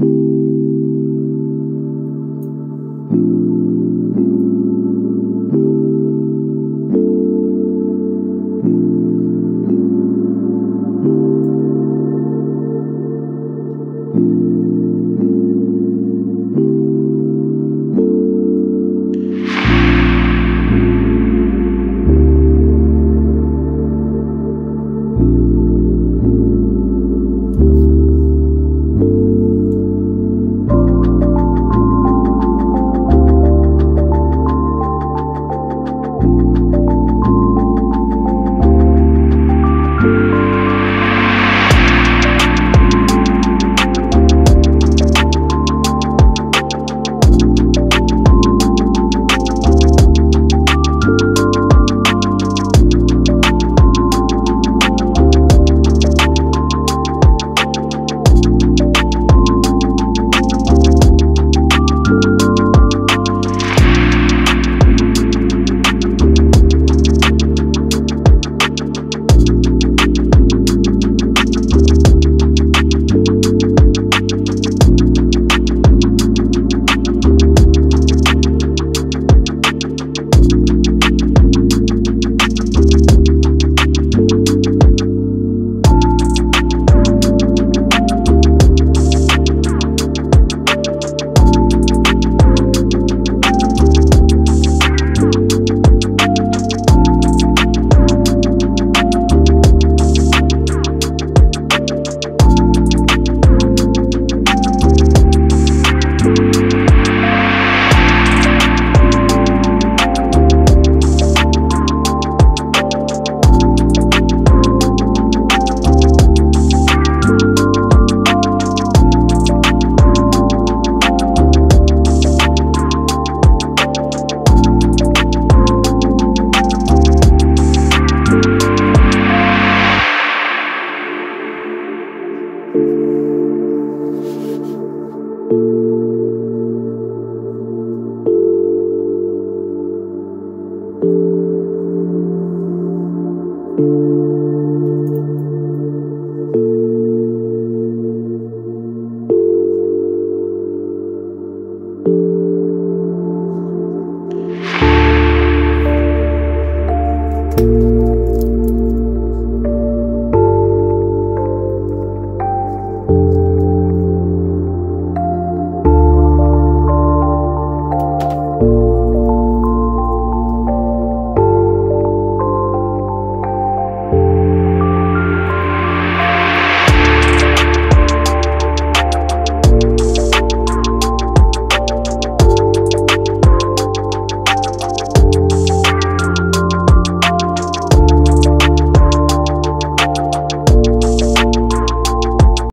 you えっ?